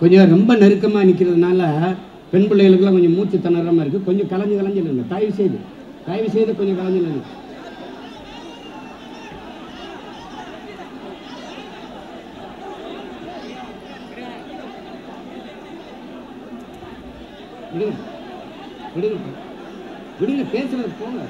கொஞ்சம் ரொம்ப நெருக்கமாக நிற்கிறதுனால பெண் பிள்ளைகளுக்கெல்லாம் கொஞ்சம் மூச்சு திணறமா இருக்குது கொஞ்சம் கலைஞ்சு கலைஞ்சு நின்று தயவு செய்து. தயவு செய்து கொஞ்சம் கலைஞ்சு நின்று விடுங்க. விடுங்க. விடுங்க. பேசுறது போங்க.